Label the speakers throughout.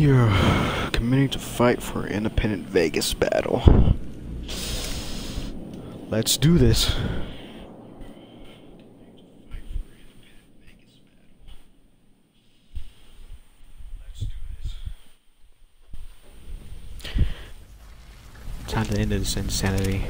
Speaker 1: You're committing to fight for independent Vegas battle. Let's do this. Time to end this insanity.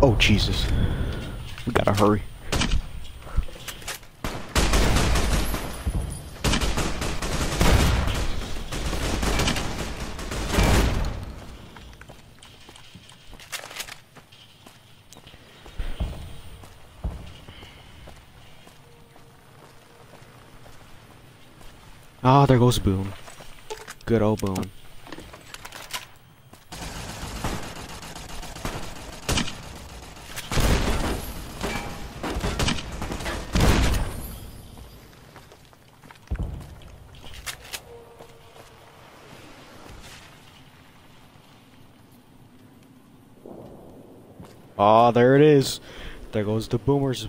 Speaker 1: Oh Jesus. We gotta hurry. Ah, there goes Boone. Good old Boone. Ah, there it is. There goes the boomers.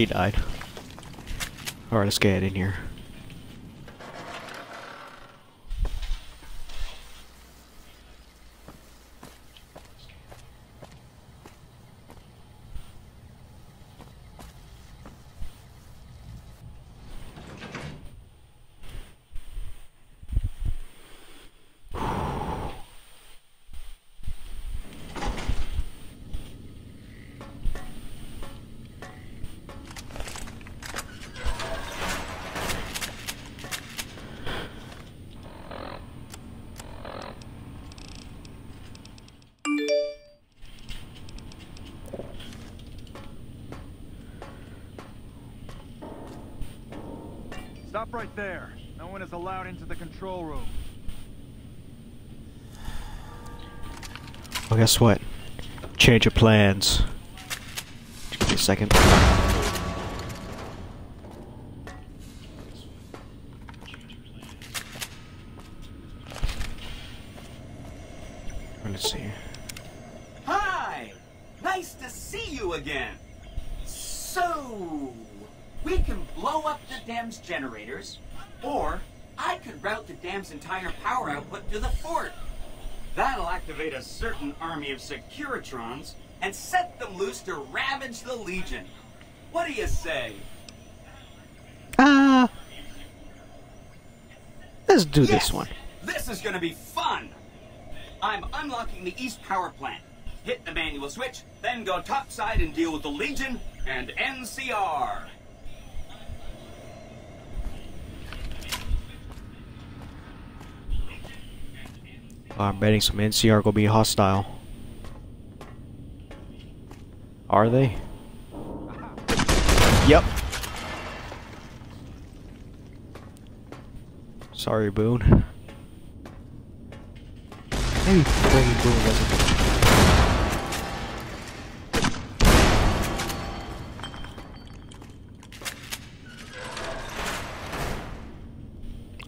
Speaker 1: He died. Alright, let's get in here.
Speaker 2: Stop right there. No one is allowed into the control room.
Speaker 1: Well, guess what? Change of plans. Just give me a second. Let's see.
Speaker 3: Hi! Nice to see you again. So, we can blow up the dam's generators, or I could route the dam's entire power output to the fort. That'll activate a certain army of Securitrons and set them loose to ravage the Legion. What do you say?
Speaker 1: Ah! Let's do
Speaker 3: Yes!
Speaker 1: this one.
Speaker 3: This is gonna be fun! I'm unlocking the East Power Plant. Hit the manual switch, then go topside and deal with the Legion and NCR.
Speaker 1: I'm betting some NCR gonna be hostile. Are they? Yep. Sorry, Boone. Maybe Boone doesn't.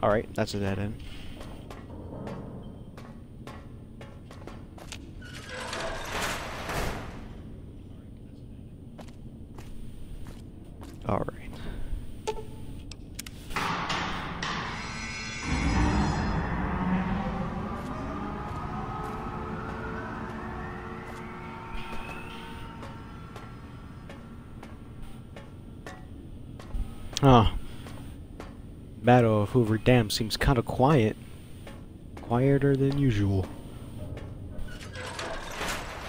Speaker 1: Alright, that's a dead end. Hoover Dam seems kind of quiet. Quieter than usual.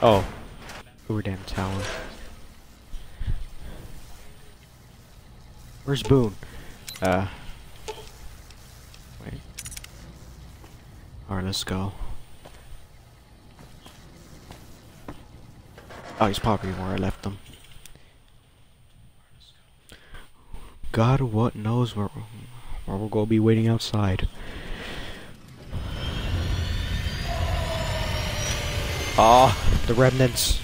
Speaker 1: Oh. Hoover Dam Tower. Where's Boone? Uh. Wait. Alright, let's go. Oh, he's probably where I left him. God, what knows where, where we're gonna be waiting outside. Ah, the remnants.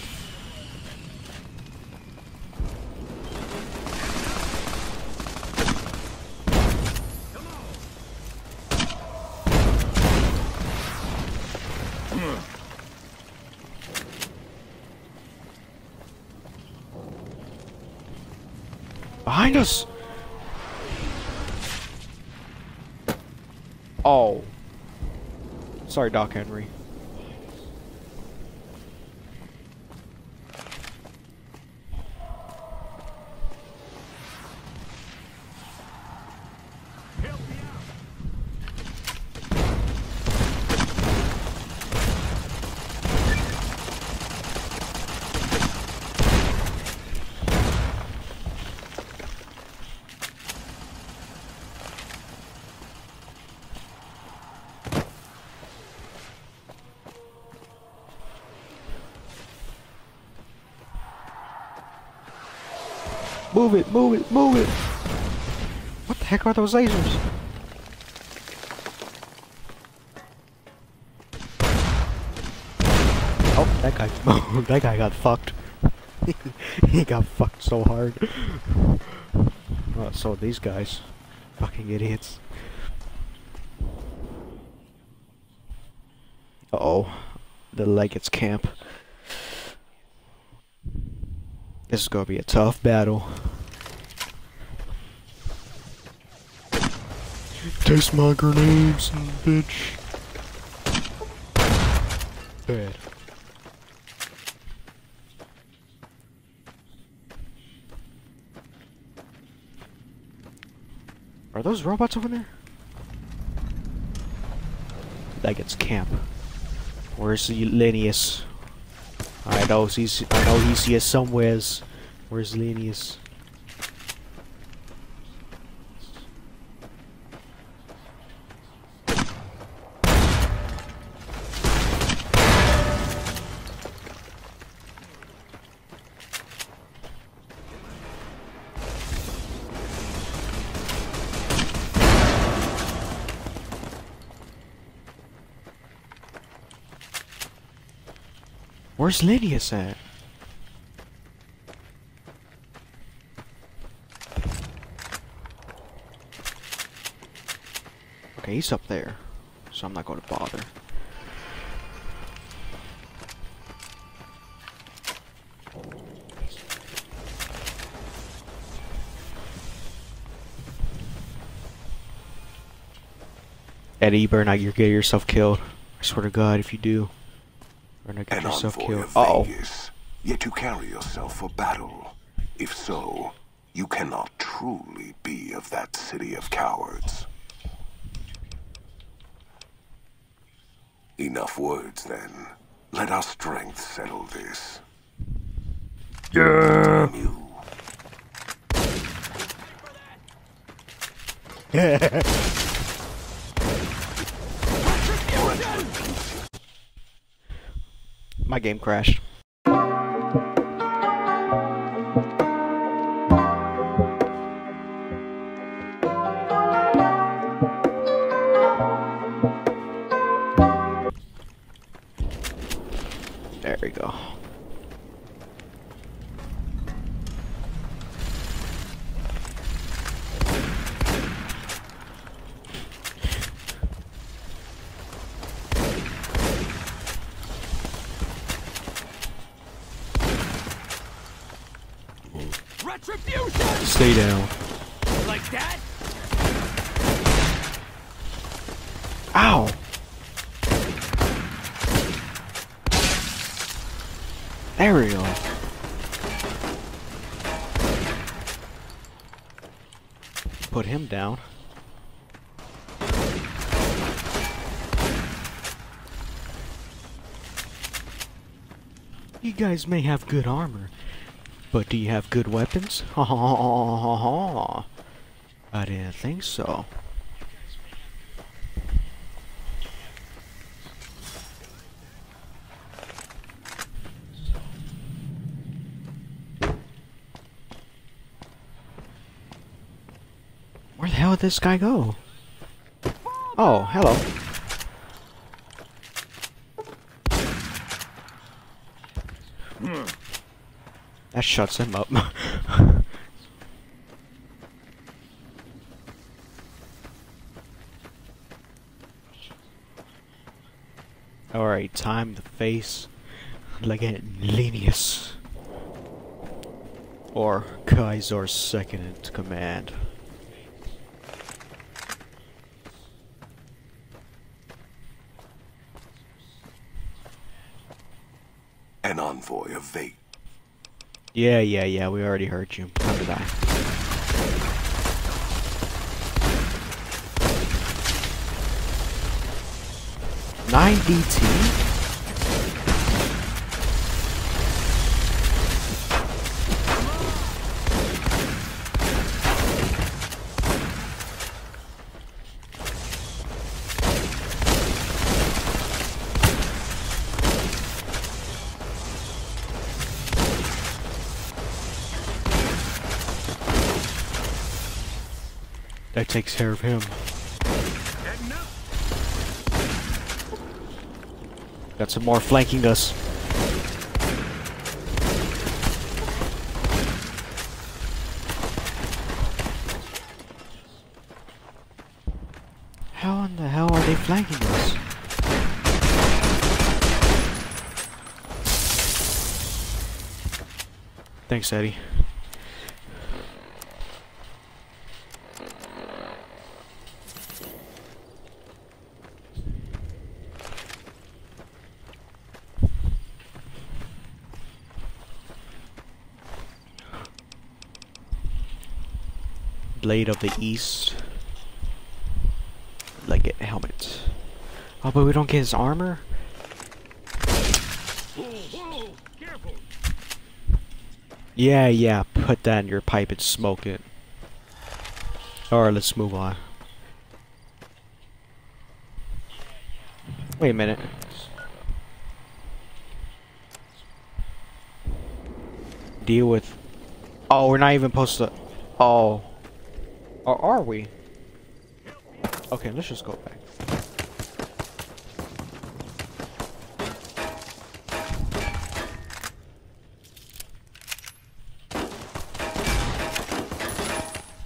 Speaker 1: Behind us! Oh. Sorry, Doc Henry. Move it, move it, move it! What the heck are those lasers? Oh, that guy, that guy got fucked. he got fucked so hard. Oh, so these guys, fucking idiots. Uh oh, the Legate's camp. This is gonna be a tough battle. Taste my grenades, bitch. Bad. Are those robots over there? That gets camp. Where's Lanius? I know he's I know he's here somewheres. Where's Lanius? Where's Lanius at? Okay, he's up there, so I'm not going to bother. Eddie, you better not get yourself killed. I swear to God, if you do, better not get
Speaker 4: An
Speaker 1: yourself
Speaker 4: envoy
Speaker 1: killed.
Speaker 4: of
Speaker 1: Uh oh.
Speaker 4: Vegas, yet you carry yourself for battle. If so, you cannot truly be of that city of cowards. Enough words, then. Let our strength settle this.
Speaker 1: Yeah.
Speaker 4: You.
Speaker 1: My game crashed.
Speaker 2: Retribution!
Speaker 1: Stay down.
Speaker 2: Like that?
Speaker 1: Ow! There we go. Put him down. You guys may have good armor, but do you have good weapons? Ha ha ha ha ha. I didn't think so. Where the hell did this guy go? Oh, hello. That shuts him up. Alright, time to face Legate Lanius. Or Caesar's second in command.
Speaker 4: An envoy of Vate.
Speaker 1: Yeah, yeah, yeah, we already heard you. How did I? Nine DT? That takes care of him. Got some more flanking us. How in the hell are they flanking us? Thanks, Eddie. Blade of the East. Like it helmet. Oh, but we don't get his armor? Yeah, yeah, put that in your pipe and smoke it. Alright, let's move on. Wait a minute. Deal with... Oh, we're not even supposed to... Oh. Or are we? Okay, let's just go back.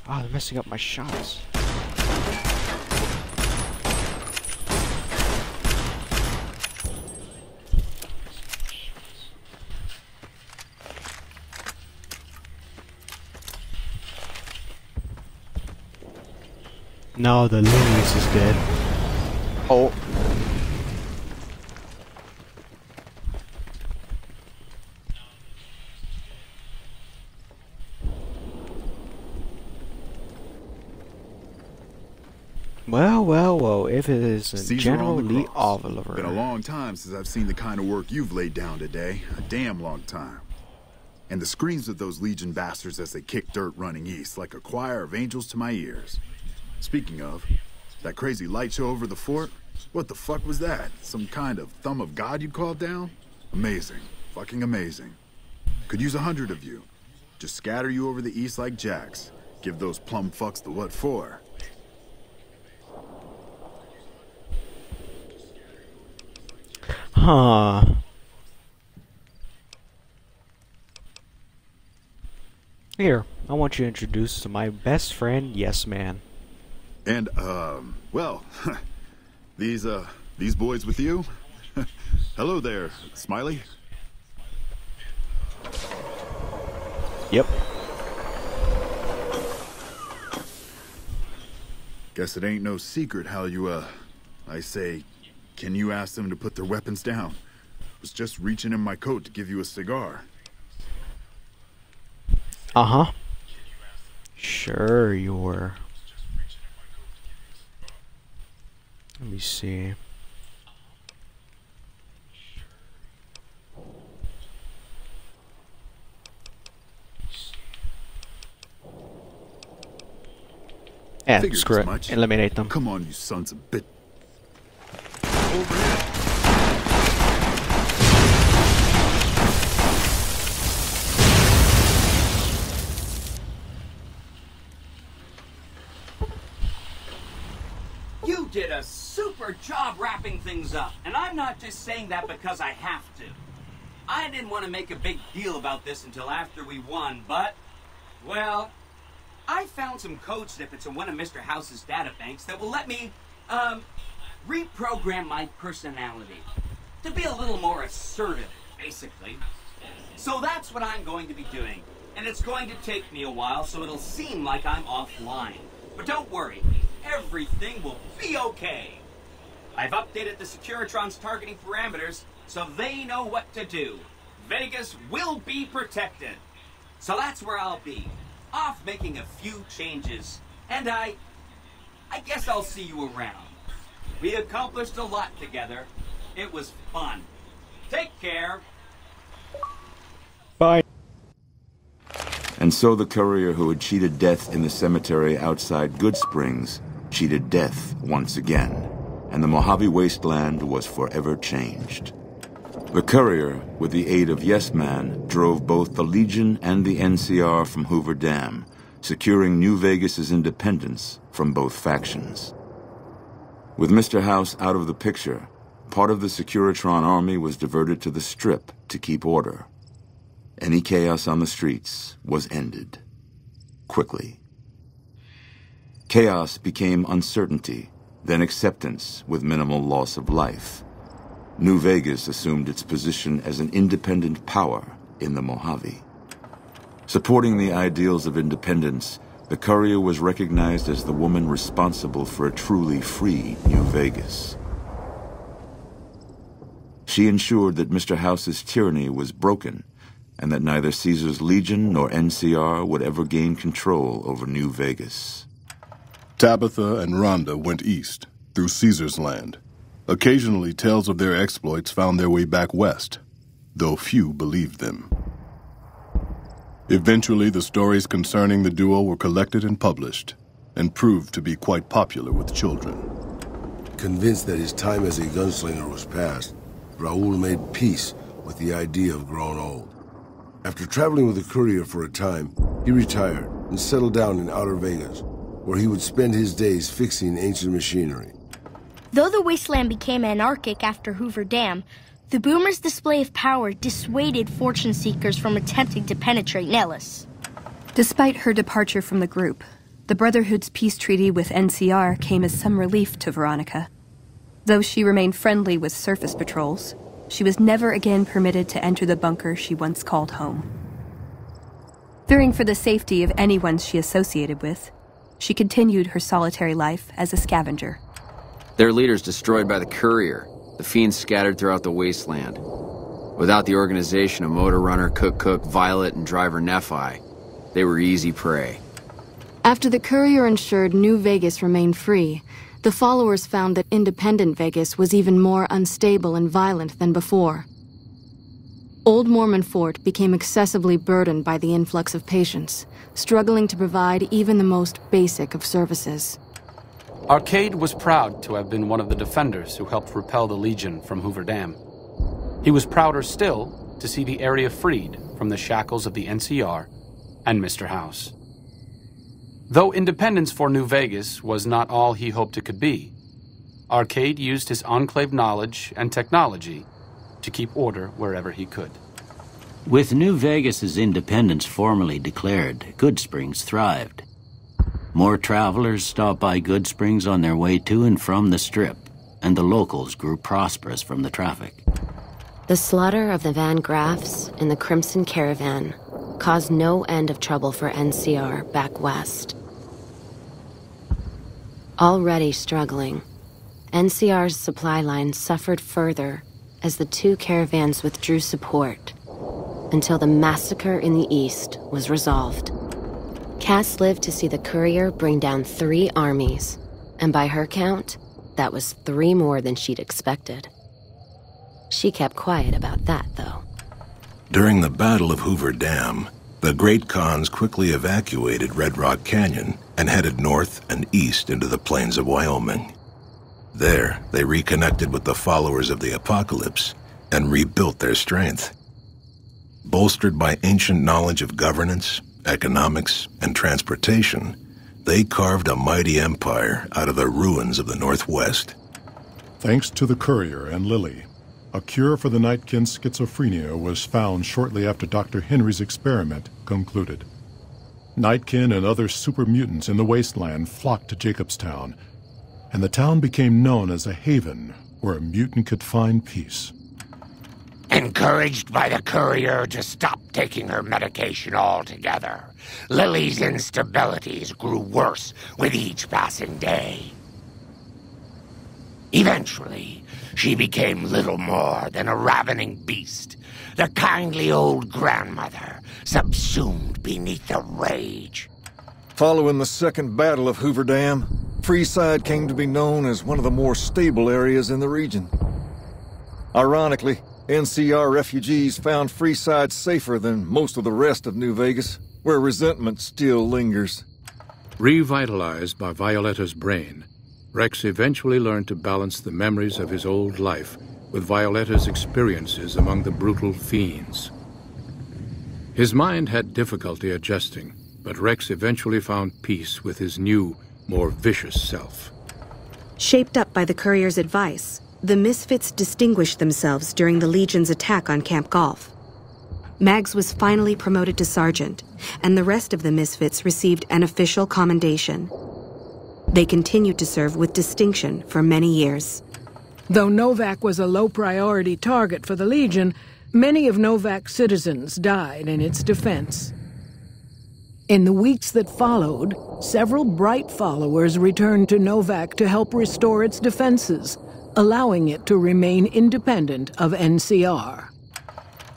Speaker 1: Ah, they're messing up my shots. No, the Lanius is dead. Oh. Well, well, well, if it is
Speaker 5: Caesar
Speaker 1: General
Speaker 5: on the
Speaker 1: Lee
Speaker 5: cross.
Speaker 1: Oliver.
Speaker 5: Been a long time since I've seen the kind of work you've laid down today. A damn long time. And the screams of those Legion bastards as they kick dirt running east like a choir of angels to my ears. Speaking of, that crazy light show over the fort? What the fuck was that? Some kind of thumb of God you called down? Amazing. Fucking amazing. Could use a hundred of you. Just scatter you over the east like jacks. Give those plum fucks the what for.
Speaker 1: Huh. Here, I want you to introduce to my best friend, Yes Man.
Speaker 5: And, um, well, these, uh, these boys with you? Hello there, Smiley.
Speaker 1: Yep.
Speaker 5: Guess it ain't no secret how you, uh, I say, can you ask them to put their weapons down? Was just reaching in my coat to give you a cigar.
Speaker 1: Uh huh. Sure, you were. Let me see. Yeah, screw it. Eliminate them.
Speaker 5: Come on, you sons of bit
Speaker 3: wrapping things up, and I'm not just saying that because I have to. I didn't want to make a big deal about this until after we won, but, well, I found some code snippets in one of Mr. House's databanks that will let me, um, reprogram my personality to be a little more assertive, basically. So that's what I'm going to be doing. And it's going to take me a while, so it'll seem like I'm offline. But don't worry, everything will be okay. I've updated the Securitron's targeting parameters so they know what to do. Vegas will be protected. So that's where I'll be. Off making a few changes. And I. I guess I'll see you around. We accomplished a lot together. It was fun. Take care.
Speaker 1: Bye.
Speaker 6: And so the courier who had cheated death in the cemetery outside Goodsprings cheated death once again, and the Mojave wasteland was forever changed. The courier, with the aid of Yes Man, drove both the Legion and the NCR from Hoover Dam, securing New Vegas's independence from both factions. With Mr. House out of the picture, part of the Securitron army was diverted to the Strip to keep order. Any chaos on the streets was ended. Quickly. Chaos became uncertainty, then acceptance with minimal loss of life. New Vegas assumed its position as an independent power in the Mojave. Supporting the ideals of independence, the courier was recognized as the woman responsible for a truly free New Vegas. She ensured that Mr. House's tyranny was broken and that neither Caesar's Legion nor NCR would ever gain control over New Vegas.
Speaker 7: Tabitha and Rhonda went east, through Caesar's land. Occasionally, tales of their exploits found their way back west, though few believed them. Eventually, the stories concerning the duo were collected and published, and proved to be quite popular with children.
Speaker 8: Convinced that his time as a gunslinger was past, Raul made peace with the idea of growing old. After traveling with the courier for a time, he retired and settled down in Outer Vegas, where he would spend his days fixing ancient machinery.
Speaker 9: Though the wasteland became anarchic after Hoover Dam, the Boomers' display of power dissuaded fortune seekers from attempting to penetrate Nellis.
Speaker 10: Despite her departure from the group, the Brotherhood's peace treaty with NCR came as some relief to Veronica. Though she remained friendly with surface patrols, she was never again permitted to enter the bunker she once called home. Fearing for the safety of anyone she associated with, she continued her solitary life as a scavenger.
Speaker 11: Their leaders destroyed by the courier, the fiends scattered throughout the wasteland. Without the organization of Motor Runner, Cook Cook, Violet, and Driver Nephi, they were easy prey.
Speaker 12: After the courier ensured New Vegas remained free, the followers found that independent Vegas was even more unstable and violent than before. Old Mormon Fort became excessively burdened by the influx of patients, struggling to provide even the most basic of services.
Speaker 13: Arcade was proud to have been one of the defenders who helped repel the Legion from Hoover Dam. He was prouder still to see the area freed from the shackles of the NCR and Mr. House. Though independence for New Vegas was not all he hoped it could be, Arcade used his enclave knowledge and technology to keep order wherever he could.
Speaker 14: With New Vegas's independence formally declared, Goodsprings thrived. More travelers stopped by Goodsprings on their way to and from the Strip, and the locals grew prosperous from the traffic.
Speaker 15: The slaughter of the Van Graffs in the Crimson Caravan caused no end of trouble for NCR back west. Already struggling, NCR's supply line suffered further as the two caravans withdrew support until the massacre in the east was resolved. Cass lived to see the courier bring down three armies, and by her count, that was three more than she'd expected. She kept quiet about that, though.
Speaker 8: During the Battle of Hoover Dam,
Speaker 7: The Great Khans quickly evacuated Red Rock Canyon and headed north and east into the plains of Wyoming. There, they reconnected with the followers of the Apocalypse and rebuilt their strength. Bolstered by ancient knowledge of governance, economics, and transportation, they carved a mighty empire out of the ruins of the Northwest.
Speaker 16: Thanks to the courier and Lily, a cure for the Nightkin's schizophrenia was found shortly after Dr. Henry's experiment concluded. Nightkin and other super mutants in the wasteland flocked to Jacobstown, and the town became known as a haven where a mutant could find peace.
Speaker 17: Encouraged by the courier to stop taking her medication altogether, Lily's instabilities grew worse with each passing day. Eventually, she became little more than a ravening beast, the kindly old grandmother subsumed beneath the rage.
Speaker 18: Following the Second Battle of Hoover Dam, Freeside came to be known as one of the more stable areas in the region. Ironically, NCR refugees found Freeside safer than most of the rest of New Vegas, where resentment still lingers.
Speaker 19: Revitalized by Violetta's brain, Rex eventually learned to balance the memories of his old life with Violetta's experiences among the brutal fiends. His mind had difficulty adjusting, but Rex eventually found peace with his new, more vicious self.
Speaker 20: Shaped up by the courier's advice, the Misfits distinguished themselves during the Legion's attack on Camp Golf. Mags was finally promoted to sergeant, and the rest of the Misfits received an official commendation. They continued to serve with distinction for many years.
Speaker 21: Though Novac was a low priority target for the Legion, many of Novac's citizens died in its defense. In the weeks that followed, several bright followers returned to Novac to help restore its defenses, allowing it to remain independent of NCR.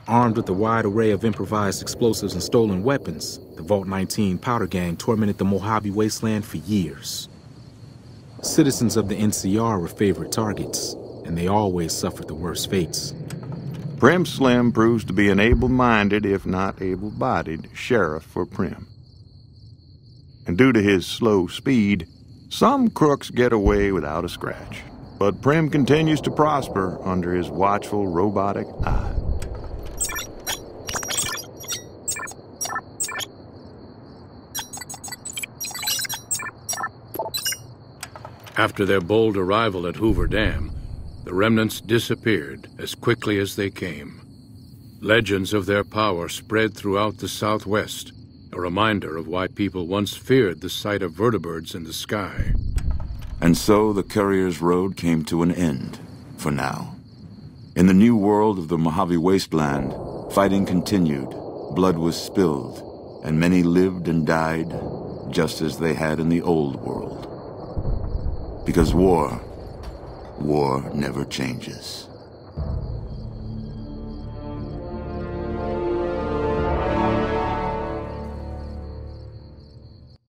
Speaker 22: Armed with a wide array of improvised explosives and stolen weapons, the Vault 19 powder gang tormented the Mojave Wasteland for years. Citizens of the NCR were favorite targets, and they always suffered the worst fates.
Speaker 6: Primm Slim proves to be an able-minded, if not able-bodied, sheriff for Primm. And due to his slow speed, some crooks get away without a scratch. But Primm continues to prosper under his watchful robotic eye.
Speaker 19: After their bold arrival at Hoover Dam, the remnants disappeared as quickly as they came. Legends of their power spread throughout the Southwest, a reminder of why people once feared the sight of vertibirds in the sky.
Speaker 6: And so the Courier's Road came to an end, for now. In the new world of the Mojave Wasteland, fighting continued, blood was spilled, and many lived and died just as they had in the old world. Because war, war never changes.